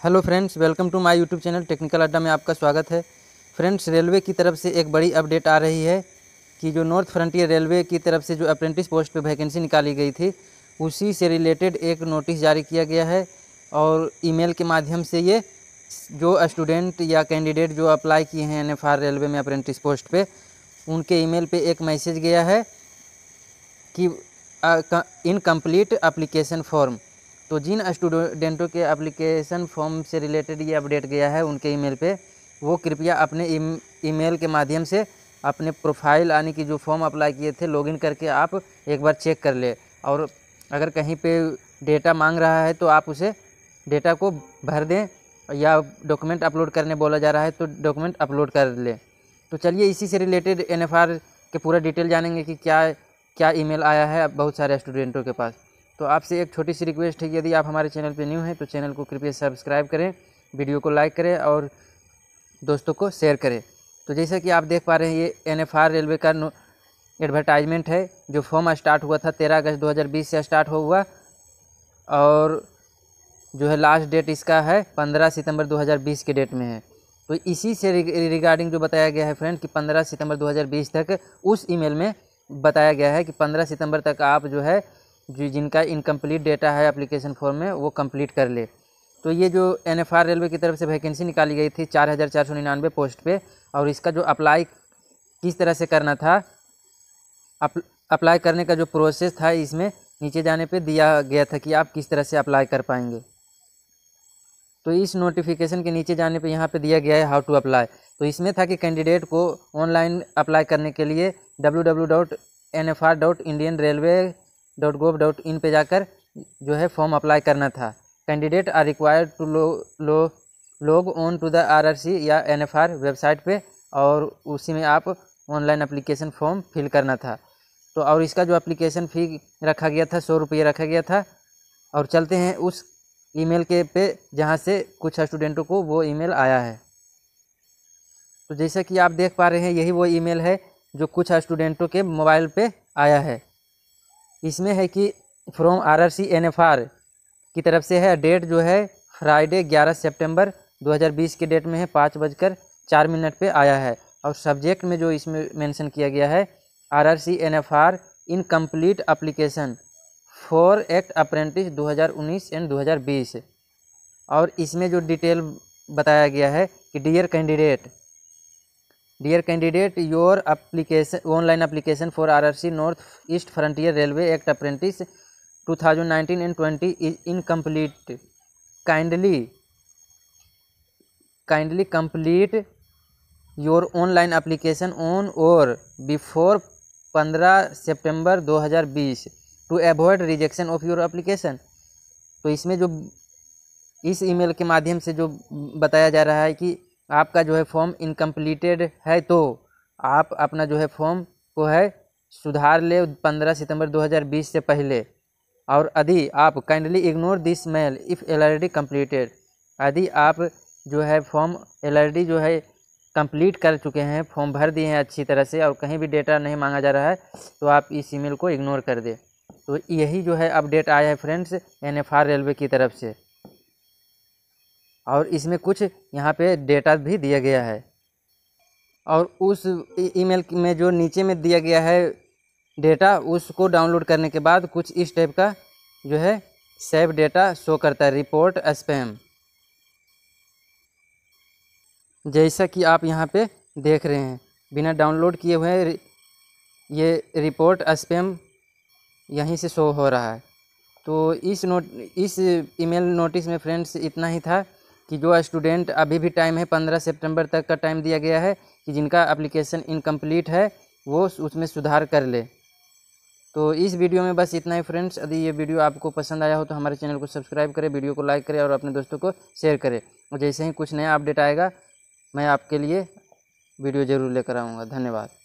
Hello friends, welcome to my YouTube channel technical Adda में आपका स्वागत है। फ्रेंड्स, रेलवे की तरफ़ से एक बड़ी अपडेट आ रही है कि जो नॉर्थ फ्रंटियर रेलवे की तरफ़ से जो अप्रेंटिस पोस्ट पे वैकेंसी निकाली गई थी, उसी से रिलेटेड एक नोटिस जारी किया गया है और ईमेल के माध्यम से ये जो स्टूडेंट या कैंडिडेट जो अप्लाई किए हैं एन रेलवे में अप्रेंटिस पोस्ट पर उनके ईमेल पे एक मैसेज गया है कि इनकम्प्लीट अप्लीकेशन फॉर्म तो जिन स्टूडेंटों के एप्लीकेशन फॉर्म से रिलेटेड ये अपडेट गया है, उनके ईमेल पे, वो कृपया अपने ईमेल के माध्यम से अपने प्रोफ़ाइल यानी कि जो फॉर्म अप्लाई किए थे लॉगिन करके आप एक बार चेक कर ले। और अगर कहीं पे डेटा मांग रहा है तो आप उसे डेटा को भर दें या डॉक्यूमेंट अपलोड करने बोला जा रहा है तो डॉक्यूमेंट अपलोड कर ले। तो चलिए इसी से रिलेटेड एनएफआर के पूरा डिटेल जानेंगे कि क्या क्या ईमेल आया है बहुत सारे स्टूडेंटों के पास। तो आपसे एक छोटी सी रिक्वेस्ट है यदि आप हमारे चैनल पर न्यू हैं तो चैनल को कृपया सब्सक्राइब करें, वीडियो को लाइक करें और दोस्तों को शेयर करें। तो जैसा कि आप देख पा रहे हैं, ये एनएफआर रेलवे का एडवर्टाइजमेंट है, जो फॉर्म स्टार्ट हुआ था तेरह अगस्त 2020 से स्टार्ट हुआ। और जो है लास्ट डेट इसका है, पंद्रह सितंबर 2020 के डेट में है। तो इसी से रिगार्डिंग जो बताया गया है फ्रेंड, कि पंद्रह सितंबर 2020 तक उस ईमेल में बताया गया है कि पंद्रह सितंबर तक आप जो है जो जिनका इनकम्प्लीट डेटा है एप्लीकेशन फॉर्म में वो कंप्लीट कर ले। तो ये जो एनएफआर रेलवे की तरफ़ से वैकेंसी निकाली गई थी चार हज़ार चार सौ निन्यानवे पोस्ट पे और इसका जो अप्लाई किस तरह से करना था अप, अप्लाई करने का जो प्रोसेस था इसमें नीचे जाने पे दिया गया था कि आप किस तरह से अप्लाई कर पाएँगे। तो इस नोटिफिकेशन के नीचे जाने पे यहाँ पे दिया गया है हाउ टू अप्लाई तो इसमें था कि कैंडिडेट को ऑनलाइन अप्लाई करने के लिए W W dot N F R dot Indian railway dot gov dot in पर जाकर जो है फॉर्म अप्लाई करना था। Candidate are required to lo lo log on to the RRC or NFR website पे और उसी में आप ऑनलाइन अप्लीकेशन फॉर्म फिल करना था। तो और इसका जो अप्लीकेशन फ़ी रखा गया था, सौ रुपये रखा गया था। और चलते हैं उस ईमेल के पे जहाँ से कुछ स्टूडेंटों को वो ईमेल आया है। तो जैसा कि आप देख पा रहे हैं, यही वो ईमेल है जो कुछ स्टूडेंटों के मोबाइल पे आया है। इसमें है कि from R R C N F R की तरफ़ से है। डेट जो है फ्राइडे ग्यारह सितंबर 2020 के डेट में है। पाँच बजकर चार मिनट पे आया है। और सब्जेक्ट में जो इसमें मेंशन किया गया है R R C N F R incomplete application for act apprentice 2019 and 2020 और इसमें जो डिटेल बताया गया है कि dear candidate dear candidate your application online application for R R C North East Frontier railway act apprentice 2019 and 20 is incomplete. Kindly kindly complete your online application on or before 15 September 2020 to avoid rejection of your application तो इसमें जो, इस email के माध्यम से जो बताया जा रहा है कि आपका जो है फॉर्म इनकम्प्लीटेड है तो आप अपना जो है फॉर्म को है सुधार ले 15 सितंबर 2020 से पहले। और यदि आप kindly ignore this mail if already completed यदि आप जो है फॉर्म एल आर डी जो है कंप्लीट कर चुके हैं फॉर्म भर दिए हैं अच्छी तरह से और कहीं भी डेटा नहीं मांगा जा रहा है तो आप इस ईमेल को इग्नोर कर दें। तो यही जो है अपडेट आया है friends N F R railway की तरफ़ से। और इसमें कुछ यहाँ पे डेटा भी दिया गया है। और उस ईमेल में जो नीचे में दिया गया है डेटा उसको डाउनलोड करने के बाद कुछ इस टाइप का जो है सेव डेटा शो करता है रिपोर्ट स्पैम जैसा कि आप यहाँ पे देख रहे हैं, बिना डाउनलोड किए हुए ये रिपोर्ट स्पैम यहीं से शो हो रहा है। तो इस नोट इस ईमेल नोटिस में फ्रेंड्स इतना ही था। कि जो स्टूडेंट अभी भी टाइम है पंद्रह सितंबर तक का टाइम दिया गया है कि जिनका एप्लीकेशन इनकम्प्लीट है, वो उसमें सुधार कर ले। तो इस वीडियो में बस इतना ही फ्रेंड्स। यदि ये वीडियो आपको पसंद आया हो तो हमारे चैनल को सब्सक्राइब करें, वीडियो को लाइक करें और अपने दोस्तों को शेयर करें। और जैसे ही कुछ नया अपडेट आएगा, मैं आपके लिए वीडियो ज़रूर लेकर आऊँगा। धन्यवाद।